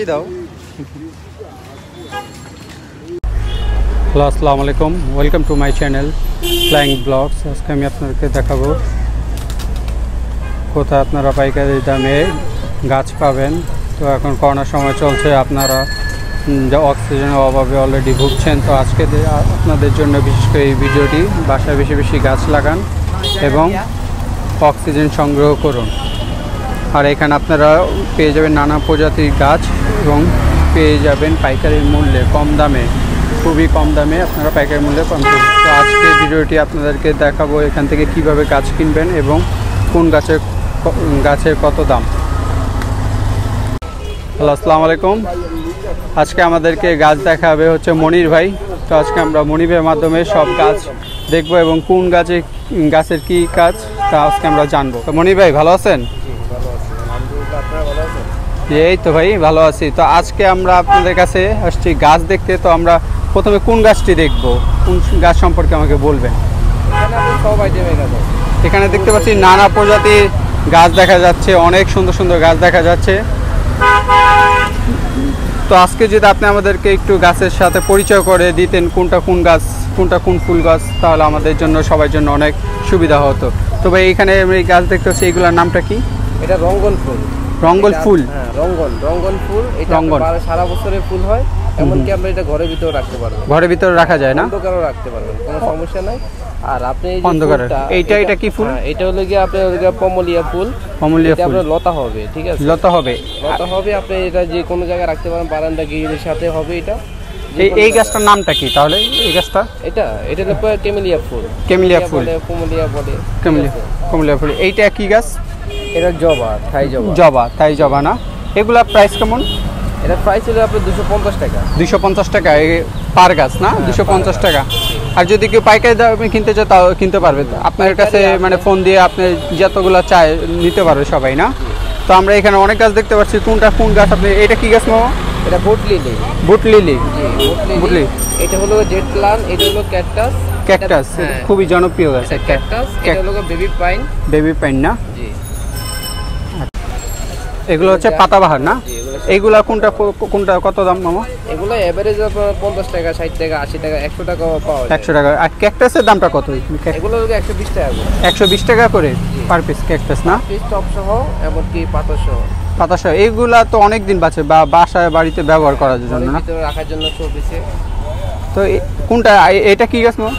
হাসি দাও। হ্যালো, আসসালামু আলাইকুম। Welcome to my channel flying blogs আজকে আমি আপনাদেরকে দেখাবো কোথায় আপনারা পাইকারি দামে গাছ পাবেন। তো এখন করোনার সময় চলছে, আপনারা যা অক্সিজেনের অভাবে অলরেডি ভুগছেন, তো আজকে আপনাদের জন্য বিশেষ করে এই ভিডিওটি, বাসায় বেশি বেশি গাছ লাগান এবং অক্সিজেন সংগ্রহ করুন। আর এখানে আপনারা পেয়ে যাবেন নানা প্রজাতির গাছ এবং পেয়ে যাবেন পাইকারি মূল্যে কম দামে, খুবই কম দামে আপনারা পাইকারি মূল্যে পাবেন। তো আজকে ভিডিওটি আপনাদেরকে দেখাবো এখান থেকে কীভাবে গাছ কিনবেন এবং কোন গাছের গাছের কত দাম। হ্যালো, আসসালামু আলাইকুম। আজকে আমাদেরকে গাছ দেখাবে হচ্ছে মনির ভাই। তো আজকে আমরা মনির ভাইয়ের মাধ্যমে সব গাছ দেখব এবং কোন গাছে, গাছের কি কাজ তা আজকে আমরা জানব। তো মনির ভাই, ভালো আছেন? এই তো ভাই ভালো আছি। তো আজকে আমরা আপনাদের কাছে আসছি গাছ দেখতে। তো আমরা প্রথমে কোন গাছটি দেখব? কোন গাছ সম্পর্কে আমাকে বলবেন? এখানে দেখতে পাচ্ছি নানা প্রজাতির গাছ দেখা যাচ্ছে অনেক সুন্দর সুন্দর গাছ দেখা যাচ্ছে। তো আজকে যদি আপনি আমাদেরকে একটু গাছের সাথে পরিচয় করে দিতেন কোনটা কোন গাছ কোনটা কোন ফুল গাছ তাহলে আমাদের জন্য সবার জন্য অনেক সুবিধা হতো। তো ভাই এখানে আমি এই গাছ দেখতে পাচ্ছি এগুলোর নামটা কি? এটা রঙ্গন ফুল। রঙ্গল ফুল? হ্যাঁ রঙ্গন রঙ্গন ফুল। এটা রঙ্গন। সারা বছরের ফুল হয় এমনকি আমরা এটা ঘরের ভিতরে রাখতে পারবেন ঘরের ভিতরে রাখা যায় না? অন্ধকারও রাখতে পারবেন কোনো সমস্যা নাই। আর আপনি এই অন্ধকারে। এইটা- এটা কি ফুল? হ্যাঁ, এটা হলো গিয়ে আপনার হলো গিয়ে পমলিয়া ফুল। অমূল্য এটা ফুল। আপনার লতা হবে ঠিক আছে? লতা হবে। লতা হবে আপনি এটা যে কোনো জায়গায় রাখতে পারেন বারান্দা গ্রিলের সাথে হবে এটা। এই এই গাছটার নামটা কি তাহলে? এই গাছটা? এটা এটা হলো কেমিলিয়া ফুল। কেমিলিয়া ফুল। বলে বলে কেমিলিয়া? কমলিয়া ফুল। এইটা কি গাছ? এটা জবা থাই জবা। জবা তাই জবা না? এগুলা প্রাইস কেমন? এটা প্রাইস হলো আপনার দুশো পঞ্চাশ টাকা। দুশো পঞ্চাশ টাকা পার গাছ না? দুশো পঞ্চাশ টাকা। আর যদি কেউ পাইকারি দামে কিনতে চায় তাও কিনতে পারবে। আপনার কাছে মানে ফোন দিয়ে আপনি যতগুলো চায় নিতে পারবে সবাই না? তো আমরা এখানে অনেক গাছ দেখতে পাচ্ছি। কোনটা কোন গাছ আপনি এটা কি গাছ মামা? এটা বুট লিলি। বুট লিলি। এটা হলো জেট প্লান এটা হলো ক্যাকটাস ক্যাকটাস হ্যাঁ। খুবই জনপ্রিয় গাছ। ক্যাকটাস এটা হলো বেবি পাইন বেবি পাইন না? জি। এগুলো হচ্ছে পাতাবাহার না? এগুলো এইগুলা কোনটা কোনটা কত দাম মামা? এগুলো এভারেজ আপনার পঞ্চাশ টাকা ষাট টাকা আশি টাকা একশো টাকা পাওয়া যায়। একশো টাকা। আর ক্যাকটাসের দামটা কত? এগুলো হলো একশো বিশ টাকা করে। একশো বিশ টাকা করে পার পিস ক্যাকটাস না? পিস টপ সহ এমনকি পাতা সহ। পাতাসা এইগুলা তো অনেক দিন বাঁচে বা বাসায় বাড়িতে ব্যবহার করার জন্য না? রাখার জন্য শোপিসে তো কোনটা এটা কি গাছ মামা?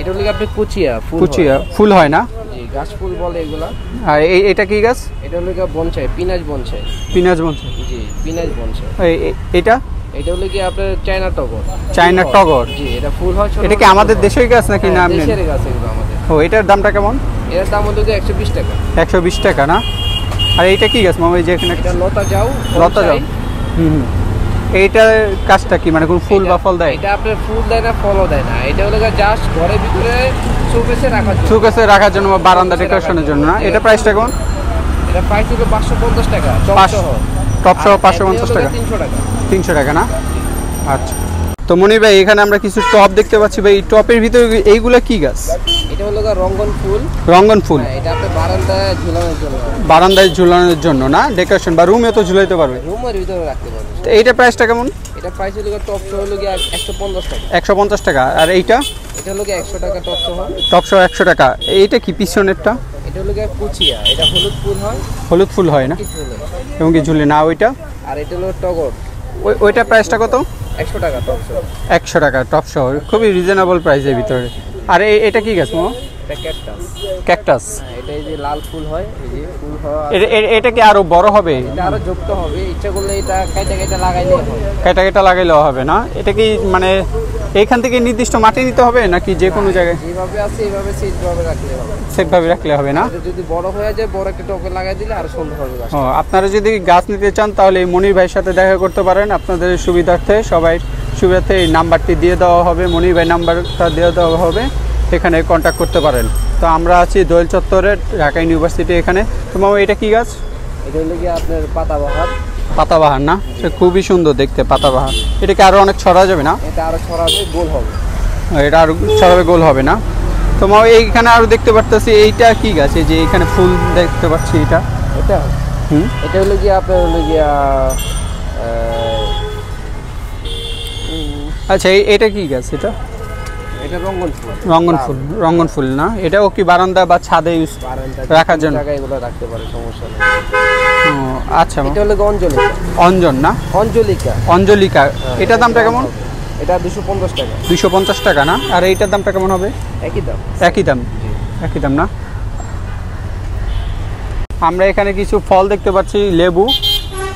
এটা হলো আপনি কুচিয়া ফুল কুচিয়া ফুল হয় না? গাছ ফুল বলে এগুলা। আর এই এটা কি গাছ? এটা হলো গিয়ে বনসাই পিনাজ বনসাই। পিনাজ বলছে জি পিনাজ বনসাই। এটা? এটা হলো কি আপনার চায়না টগর। চায়না টগর। জি এটা ফুল হয় এটা কি আমাদের দেশের গাছ নাকি হ্যাঁ, না দেশের গাছ এগুলো আমাদের। ও এটার দামটা কেমন? এর দাম হলো একশো বিশ টাকা। একশো বিশ টাকা না? আর এইটা কি গাছ? মামা এই যে এখানে এটা লতা যাও লতা যাও। হুম হুম। এইটার কাজটা কি? মানে কোন ফুল বা ফল দেয়? এটা আপনার ফুল দেয় না ফলও দেয় না। এটা হলো জাস্ট ঘরের ভিতরে শোকেসে রাখার জন্য। সুকেসে রাখার জন্য বা বারান্দা ডেকোরেশনের জন্য না? এটা প্রাইসটা কেমন? এটা প্রাইস হলো পাঁচশো পঞ্চাশ টাকা পাঁচ- টপ সহ পাঁচশো পঞ্চাশ টাকা। তিনশো টাকা। তিনশো টাকা না? আচ্ছা। তো মনি ভাই এখানে আমরা কিছু টপ দেখতে পাচ্ছি। ভাই এই টপের ভিতরে এইগুলা কি গাছ? এটা হলো রঙ্গন ফুল। রঙ্গন ফুল। হ্যাঁ, এটা বারান্দায় ঝুলানোর জন্য। বারান্দায় ঝুলানোর জন্য না? ডেকোরেশন বা রুমে তো ঝুলাইতে পারবে। রুমের ভিতরে রাখতে পারবেন তো এইটা প্রাইসটা কেমন? এটা প্রাইস হলো গিয়ে টপ সহ হলো গিয়ে একশো পঞ্চাশ টাকা। একশো পঞ্চাশ টাকা। আর এইটা? এটা হলো গিয়ে একশো টাকা টপ সহ টপ সহ একশো টাকা। এইটা কি পিছনেরটা? এটা হলো গিয়ে কুচিয়া। এটা হলুদ ফুল হয়। হলুদ ফুল হয় না। এবং কি ঝুলে না ওইটা? আর এটা হলো টগর। ওই ওইটা প্রাইসটা কত? একশো টাকা টপ সহ একশো টাকা টপ সহ খুবই রিজনেবল প্রাইসের ভিতরে। আর এই- এটা কি গাছ মামা ক্যাকটাস এটা এই যে লাল ফুল হয় এই যে ফুল হওয়া এটা- এটা কি আরও বড় হবে? এটা আরও যুক্ত হবে ইচ্ছা করলে এটা কাইটা কাইটা লাগাইলে হয় কেটা কেটা লাগাইলেও হবে না? এটা কি মানে এইখান থেকে নির্দিষ্ট মাটি নিতে হবে নাকি যে কোনো জায়গায়? যেভাবে আছে এইভাবে সেইভাবে রাখলে হবে। সেভাবে রাখলে হবে না? যদি বড় হয়ে যায় বড় একটা টবে লাগাই দিলে আরও সুন্দর হবে গাছ আপনারা যদি গাছ নিতে চান তাহলে মনির ভাইয়ের সাথে দেখা করতে পারেন। আপনাদের সুবিধার্থে সবাই সুবিধার্থে এই নাম্বারটি দিয়ে দেওয়া হবে মনির ভাই নাম্বারটা দিয়ে দেওয়া হবে এখানে কন্ট্যাক্ট করতে পারেন। তো আমরা আছি দোয়েল চত্বরে ঢাকা ইউনিভার্সিটি এখানে। তো মামা এটা কি গাছ? এটা হলো গিয়ে আপনার পাতাবাহার। পাতাবাহার না? সে খুবই সুন্দর দেখতে পাতাবাহার। এটা কি আরও অনেক ছড়া যাবে না? এটা আরও ছড়াবে গোল হবে। এটা আরও ছড়াবে গোল হবে না? তো মা এইখানে আরও দেখতে পারতেছি এইটা কি গাছ? এই যে এখানে ফুল দেখতে পাচ্ছি এটা। এটা? হুম? এটা হলো গিয়ে আপনার হলো গিয়া আচ্ছা এই- এটা কি গাছ এটা? এটা রঙ্গন ফুল। রঙ্গন ফুল রঙ্গন ফুল না? এটাও কি বারান্দা বা ছাদে ইউজ রাখার জন্য। এগুলো রাখতে পারে সমস্যা নেই। আচ্ছা। মামা। এটা হলো অঞ্জলিকা। অঞ্জন না? অঞ্জলিকা। অঞ্জলিকা। এটার দামটা কেমন? এটা দুশো পঞ্চাশ টাকা। দুইশো পঞ্চাশ টাকা না? আর এইটার দামটা কেমন হবে? একই দাম। একই দাম? একই দাম না? আমরা এখানে কিছু ফল দেখতে পাচ্ছি লেবু।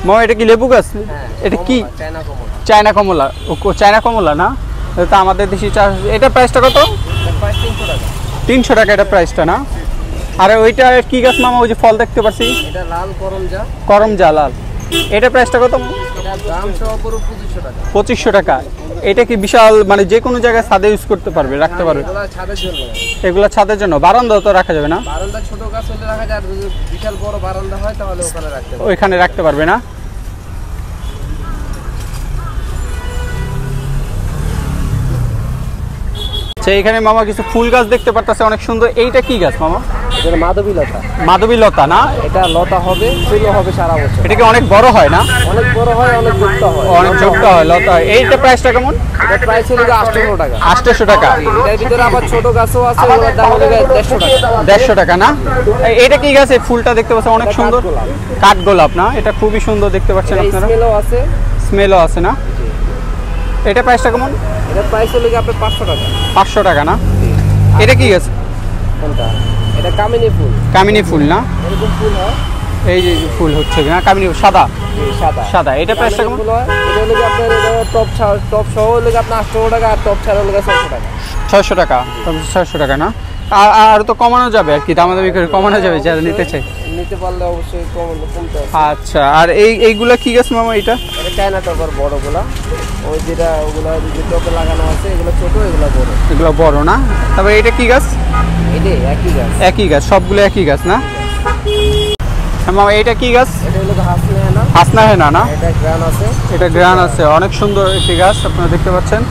মামা এটা কি লেবু গাছ? হ্যাঁ এটা কি? চায়না কমলা। চায়না কমলা। ও চায়না কমলা না? তা আমাদের দেশি চাষ। এটা প্রাইসটা কত? তিনশো টাকা। এটা প্রাইসটা না? আর ওইটা কি গাছ মামা? ওই যে ফল দেখতে পাচ্ছি করমজা। লাল। করম জালাল এটা প্রাইসটা কত পঁচিশশো টাকা। এটা কি বিশাল মানে যে কোনো জায়গায় ছাদে ইউজ করতে পারবে রাখতে পারবে? এগুলো ছাদের জন্য। বারান্দাও তো রাখা যাবে না? বারান্দা ছোট গাছ হলে রাখা যায় বিশাল বড় বারান্দা হয় তাহলে ওখানে রাখতে ওইখানে রাখতে পারবে না? আচ্ছা এখানে মামা কিছু ফুল গাছ দেখতে পারতেছে অনেক সুন্দর। এইটা কি গাছ মামা? এটা মাধবী লতা মাধবী লতা না? এটা লতা হবে ফুলও হবে সারা বছর। এটা কি অনেক বড় হয় না? অনেক বড় হয় অনেক যুক্ত হয়। অনেক ছোট্ট হয় লতা। এইটা প্রাইসটা কেমন? এটা প্রাইস হলো আটশো টাকা। আটশোশো টাকা। এটার ভিতরে আবার ছোট গাছও আছে ওগুলোর দাম হলো দেড়শো টাকা। দেড়শো টাকা না? এটা কি গাছ? এই ফুলটা দেখতে পাচ্ছেন অনেক সুন্দর। কাঠগোলাপ। কাঠগোলাপ না? এটা খুবই সুন্দর দেখতে পাচ্ছেন আপনারা। স্মেলও আছে। স্মেলও আছে না? এটা প্রাইসটা কেমন? এটার প্রাইস হলো কি আপনার পাঁচশো টাকা। পাঁচশো টাকা না? এটা কি আছে? কোনটা? এটা কামিনী ফুল। কামিনী ফুল না? এরকম ফুল হয়। এই যে ফুল হচ্ছে না? কামিনী সাদা? সাদা। সাদা। এটা প্রাইসটা কামিনী? ফুল হয়। এটা হলো কি আপনার টপ টপ সহ হলো কি আপনার আটশো টাকা আর টপ ছাড়া হলো ছয়শো টাকা। ছয়শো টাকা? ছয়শো টাকা না? আর আর তো কমানো যাবে আর কি দামাদামি করে কমানো যাবে যারা নিতে চাই নিতে পারলে অবশ্যই কম কমতে আচ্ছা আর এই এইগুলা কি গাছ মামা এটা? এটা চায়না টপার বড়গুলা। ওই যেটা ওগুলো যে টপে লাগানো আছে এগুলো ছোট এগুলো বড়। এগুলো বড় না? তারপরে এটা কি গাছ? এটাই একই গাছ। একই গাছ সবগুলো একই গাছ না? হ্যাঁ মামা এটা কি গাছ? এটা হলো হাসনে না হাসনা হেনা না? এটা গ্রান আছে। এটা গ্রান আছে অনেক সুন্দর একটি গাছ আপনারা দেখতে পাচ্ছেন।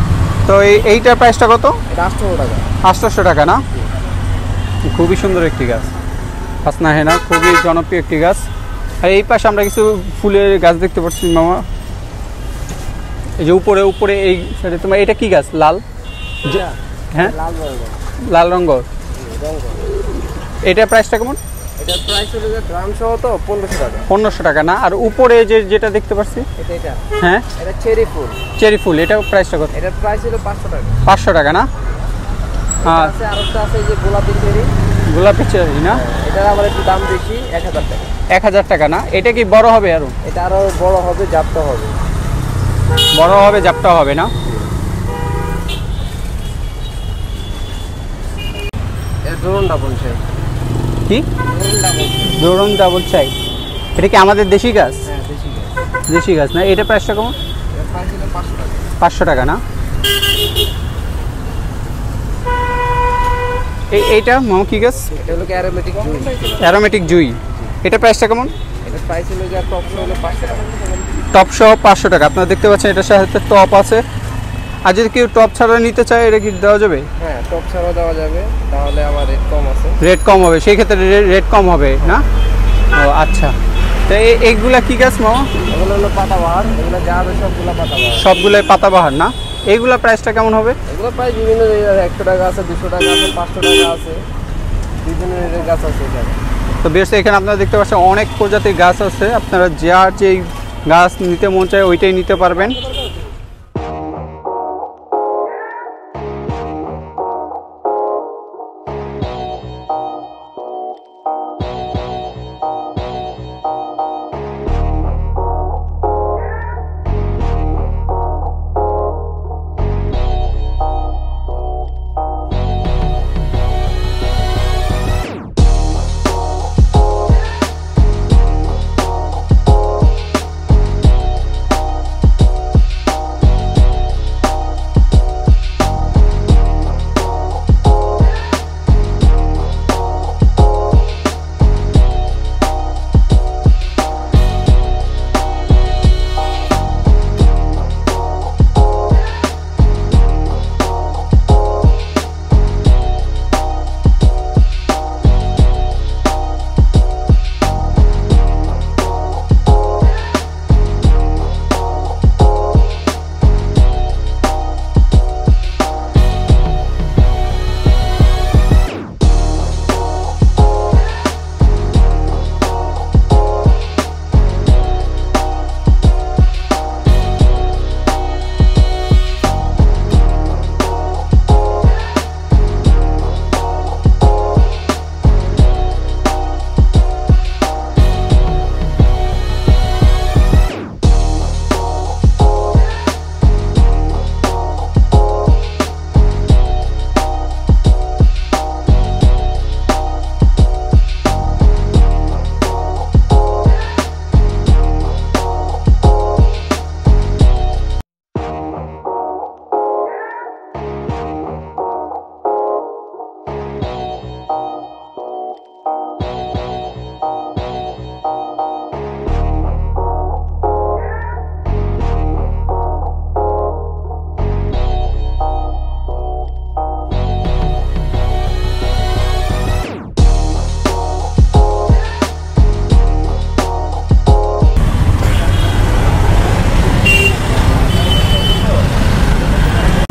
তো এই এইটার প্রাইসটা কত? এটা টাকা। আটশোশো টাকা না? খুবই সুন্দর একটি গাছ। হাসনা হেনা খুবই জনপ্রিয় একটি গাছ। আর এই পাশে আমরা কিছু ফুলের গাছ দেখতে পাচ্ছি মামা। এই যে উপরে উপরে এই সাইডে তোমার এটা কি গাছ? লাল? হ্যাঁ? লাল রঙ এটার প্রাইসটা কেমন? পনেরোশো টাকা। না? আর উপরে যে যেটা দেখতে পাচ্ছি? এটা এটা। হ্যাঁ? এটা চেরি ফুল। চেরি ফুল এটা প্রাইসটা কত? এটার প্রাইস হলো পাঁচশো টাকা। পাঁচশো টাকা না? হ্যাঁ। আছে আরেকটা আছে যে গোলাপি চেরি। গোলাপি চেরি না? আবার একটু দাম বেশি টাকা। এক হাজার টাকা না? এটা কি বড় হবে আরও? এটা আরও বড় হবে জাপটা হবে। বড় হবে জাপটা হবে না? এটা ডাবল চাই কি? ড্রোন ডাবল চাই এটা কি আমাদের দেশি গাছ? হ্যাঁ বেশি গাছ। দেশি গাছ না? এটা প্রাইসটা কেমন? পাঁচশো টাকা। পাঁচশো টাকা না? এই এইটা মামা কি গাছ? এটা হলো অ্যারোমেটিক জুই? অ্যারোমেটিক জুই। এটা প্রাইসটা কেমন? এটার প্রাইস হলো যে টপ হলো পাঁচশো টাকা। টপ সহ পাঁচশো টাকা। আপনারা দেখতে পাচ্ছেন এটার সাথে টপ আছে। আর যদি কেউ টপ ছাড়া নিতে চায় এটা কি দেওয়া যাবে? হ্যাঁ টপ ছাড়াও দেওয়া যাবে। তাহলে আমার রেট কম আছে। রেট কম হবে। সেই ক্ষেত্রে রেট কম হবে না? ও আচ্ছা। তো এই- এইগুলা কি গাছ মামা এগুলো হলো পাতাবাহার। এগুলো যা হবে সবগুলো পাতাবাহার। সবগুলোই পাতাবাহার না? এইগুলা প্রাইসটা কেমন হবে? এগুলো প্রায় বিভিন্ন একশো টাকা আছে দুশো টাকা আছে পাঁচশো টাকা আছে বিভিন্ন রেটের গাছ আছে এখানে। তো বেশ এখানে আপনারা দেখতে পাচ্ছেন অনেক প্রজাতির গাছ আছে। আপনারা যার যেই গাছ নিতে মন চায় ওইটাই নিতে পারবেন।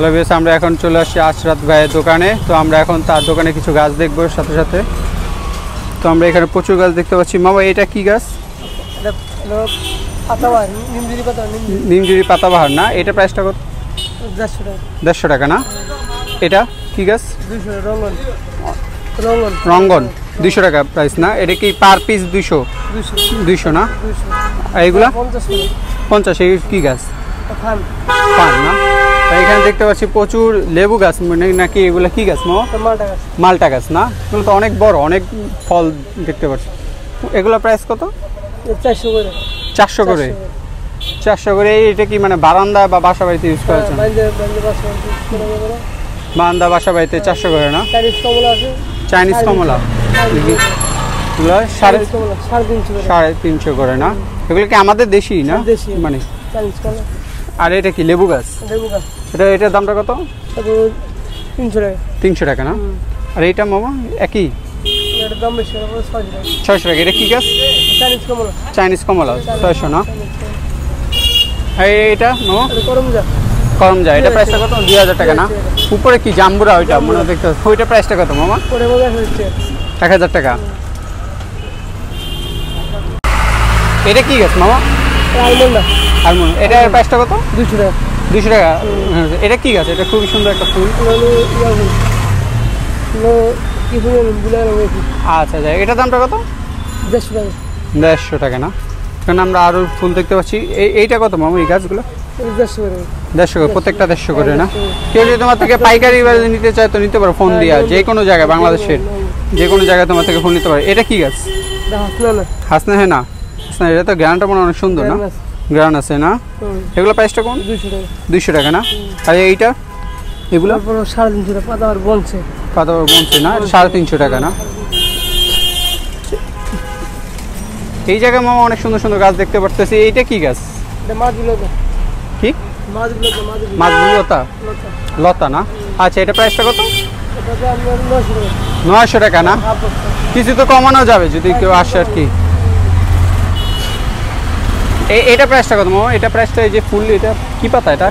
হ্যালো বেশ আমরা এখন চলে আসছি আশরাত ভাইয়ের দোকানে। তো আমরা এখন তার দোকানে কিছু গাছ দেখব সাথে সাথে। তো আমরা এখানে প্রচুর গাছ দেখতে পাচ্ছি। মামা এটা কি গাছ? নিমজুরি পাতা নিমজুরি নিমজুরি পাতাবাহার না? এটা প্রাইসটা কত? দেড়শো টাকা। না? এটা কি গাছ? দুশো রঙ্গন। দুইশো টাকা প্রাইস না? এটা কি পার পিস দুইশো? দুশো দুইশো না? দুশো এগুলা? পঞ্চাশ এই কি গাছ? পান না? এখানে দেখতে পাচ্ছি প্রচুর লেবু গাছ মানে নাকি এগুলা কি গাছ মামা মাল মালটা গাছ না? এগুলো তো অনেক বড় অনেক ফল দেখতে পাচ্ছি। এগুলো প্রাইস কত? চারশো করে। চারশো করে। চারশো করে এটা কি মানে বারান্দা বা বাসা বাড়িতে ইউজ বাসা করে বারান্দা বাসা বাড়িতে চারশো করে না? চাইনিজ কমলা সাড়ে সাড়ে তিনশো করে। না? এগুলো কি আমাদের দেশি না? মানে আর এটা কি লেবু গাছ? লেবু গাছ। এটা এটার দামটা কত? তিনশো টাকা। তিনশো টাকা না? আর এইটা মামা একই? ছয়শো টাকা। এটা কি গাছ? চাইনিজ কমলা। ছয়শো না? এটা মামা? এটা করম যা যায় এটা প্রাইসটা কত? দুই হাজার টাকা না? উপরে কি জাম্বুরা ওইটা? মনে দেখতে ওইটা প্রাইসটা কত মামা? এক হাজার টাকা। এটা কি গাছ মামা? আলমন্ডা আর মনে এটার প্রাইসটা কত? দুশো টাকা। দুশো টাকা। হ্যাঁ, এটা কি গাছ? এটা খুবই সুন্দর একটা ফুল। নাহলে ফুল নো কি ফুল বুলার হয়েছে আচ্ছা আচ্ছা এটার দামটা কত? দেড়শো টাকা। দেড়শো টাকা না? এখানে আমরা আরও ফুল দেখতে পাচ্ছি। এই এইটা কত মামু এই গাছগুলো? দেড়শো করে। প্রত্যেকটা দেড়শো করে না? কেউ যদি তোমার থেকে পাইকারি বাজারে নিতে চায় তো নিতে পারো ফোন দিয়া। যে কোনো জায়গায় বাংলাদেশের যে কোনো জায়গায় তোমার থেকে ফোন নিতে পারো। এটা কি গাছ? হাসনা হ্যাঁ না? হাসনা এটা তো গ্রানটা মনে অনেক সুন্দর না? গ্রান আছে না? এগুলো প্রাইসটা কোন দুইশো টাকা। না? আর এইটা? এগুলো? সাড়ে তিনশো টাকা বলছে কত বলছে না? সাড়ে তিনশো টাকা না? এই জায়গায় মামা অনেক সুন্দর সুন্দর গাছ দেখতে পারতেছি। এইটা কি গাছ? কি? মাছগুলো তো মাছগুলো মাছগুলো লতা? লতা। না? আচ্ছা এটা প্রাইসটা কত? নয়শো টাকা। না? কিছু তো কমানো যাবে যদি কেউ আসে আর কি। এটা প্রাইসটা কত মামা? এটা প্রাইসটা এই যে ফুল এটা কি পাতা এটা?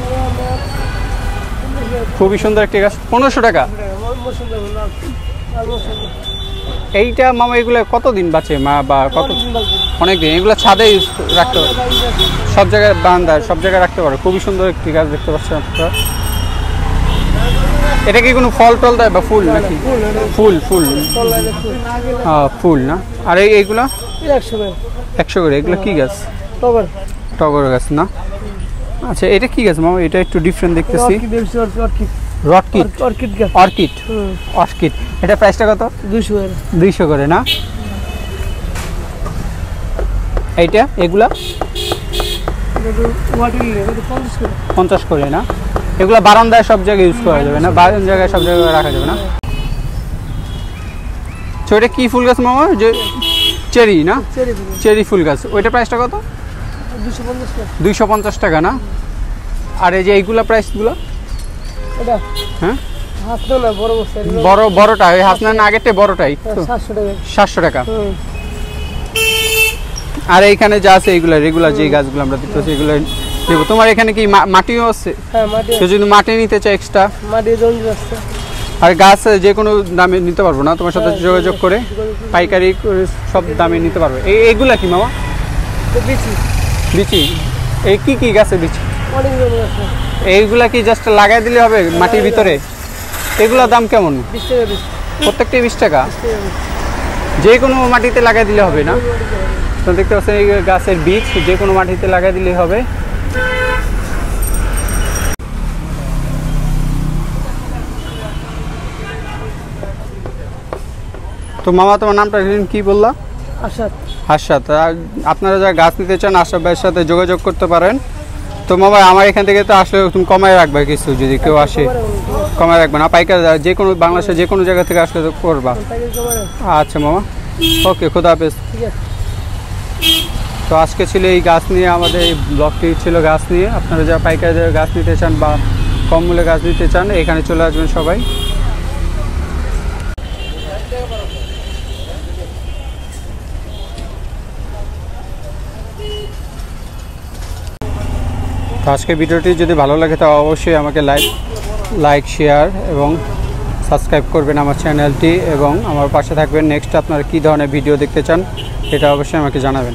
খুবই সুন্দর একটি গাছ পনেরোশো টাকা। এইটা মামা এগুলো কতদিন বাঁচে মা বা কত অনেক দিন এগুলো ছাদে ইউজ রাখতে পারে। সব জায়গায় বান্দা সব জায়গায় রাখতে পারে। খুবই সুন্দর একটি গাছ দেখতে পাচ্ছেন আপনারা। এটা কি কোনো ফল টল দেয় বা ফুল নাকি? ফুল ফুল হ্যাঁ, ফুল না আর এই এইগুলো? একশো একশো করে এগুলো কি গাছ? কবার টগর গাছ না? আচ্ছা এটা কি গাছ মামা? এটা একটু ডিফারেন্ট দেখতেছি। রটকিট অর্কিড অর্কিড অর্কিড এটা প্রাইসটা কত? টাকা দুইশো করে না? এইটা? এগুলা? পঞ্চাশ করে। না? এগুলো বারান্দায় সব জায়গায় ইউজ করা যাবে না? বারান জায়গায় সব জায়গায় রাখা যাবে না? তো এটা কি ফুল গাছ মামা? যে চেরি না? চেরি ফুল। গাছ। ওইটা প্রাইসটা কত? দুইশো পঞ্চাশ টাকা না? আর এই যে এইগুলা প্রাইসগুলো এটা হ্যাঁ? বড় বড়টা ওই হাসনান আগেরটা বড়টাই তো? সাতশো টাকা। আর এইখানে যা আছে এইগুলো রেগুলার যে গাছগুলো আমরা দেখতেছি এগুলো দেবো। তোমার এখানে কি মাটিও আছে? হ্যাঁ যদি মাটি নিতে চায় এক্সট্রা আর গাছ যে কোনো দামে নিতে পারব না? তোমার সাথে যোগাযোগ করে পাইকারি সব দামে নিতে পারবে। এই এইগুলা কি মামা? বিচি? এই কি কি গাছে বিচি? এইগুলা কি জাস্ট লাগাই দিলে হবে মাটির ভিতরে? এগুলোর দাম কেমন? টাকা বিশ টাকা। যে কোনো মাটিতে লাগাই দিলে হবে না? তো দেখতে পাচ্ছেন এই গাছের বীজ যে কোনো মাটিতে লাগাই দিলে হবে। তো মামা তোমার নামটা কি বললা? আশা হাসাত আপনারা যারা গাছ নিতে চান আশাফ ভাইয়ের সাথে যোগাযোগ করতে পারেন। তো মামা, আমার এখান থেকে তো আসলে তুমি কমায় রাখবে কিছু, যদি কেউ আসে। কমায় রাখবে না, পাইকার যে কোনো বাংলাদেশের যে কোনো জায়গা থেকে আসলে তো করবা। আচ্ছা মামা, ওকে, খুদা হাফেজ। তো আজকে ছিল এই গাছ নিয়ে, আমাদের এই ব্লগটি ছিল গাছ নিয়ে। আপনারা যারা পাইকারি দরে গাছ নিতে চান বা কম মূল্যে গাছ নিতে চান, এখানে চলে আসবেন সবাই। তো আজকে ভিডিওটি যদি ভালো লাগে তা অবশ্যই আমাকে লাইক লাইক, শেয়ার এবং সাবস্ক্রাইব করবেন আমার চ্যানেলটি এবং আমার পাশে থাকবেন। নেক্সট আপনারা কী ধরনের ভিডিও দেখতে চান এটা অবশ্যই আমাকে জানাবেন।